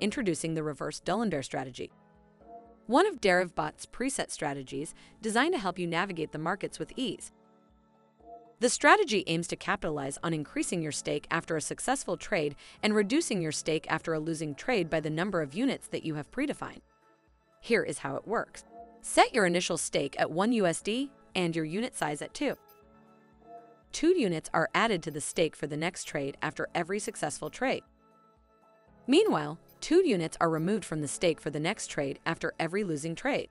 introducing the reverse D'Alembert strategy. One of DerivBot's preset strategies designed to help you navigate the markets with ease. The strategy aims to capitalize on increasing your stake after a successful trade and reducing your stake after a losing trade by the number of units that you have predefined. Here is how it works. Set your initial stake at 1 USD and your unit size at 2. Two units are added to the stake for the next trade after every successful trade. Meanwhile, two units are removed from the stake for the next trade after every losing trade.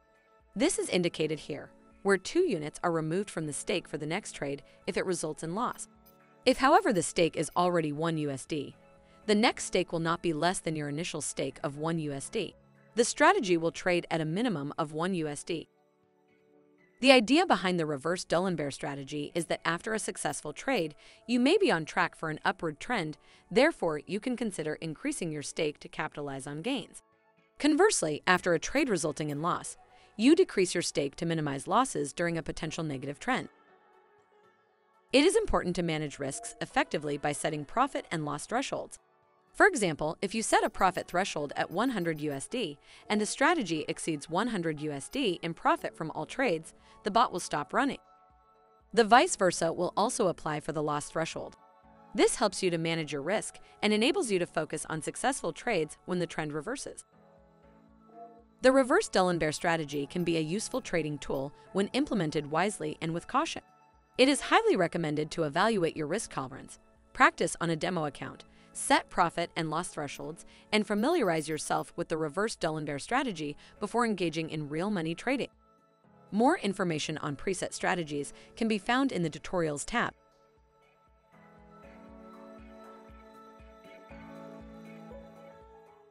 This is indicated here where two units are removed from the stake for the next trade if it results in loss. If, however, the stake is already 1 USD, the next stake will not be less than your initial stake of 1 USD. The strategy will trade at a minimum of 1 USD. The idea behind the reverse D'Alembert strategy is that after a successful trade, you may be on track for an upward trend, therefore, you can consider increasing your stake to capitalize on gains. Conversely, after a trade resulting in loss, you decrease your stake to minimize losses during a potential negative trend. It is important to manage risks effectively by setting profit and loss thresholds. For example, if you set a profit threshold at 100 USD and a strategy exceeds 100 USD in profit from all trades, the bot will stop running. The vice versa will also apply for the loss threshold. This helps you to manage your risk and enables you to focus on successful trades when the trend reverses. The reverse D'Alembert strategy can be a useful trading tool when implemented wisely and with caution. It is highly recommended to evaluate your risk tolerance, practice on a demo account, set profit and loss thresholds, and familiarize yourself with the reverse D'Alembert strategy before engaging in real money trading. More information on preset strategies can be found in the Tutorials tab.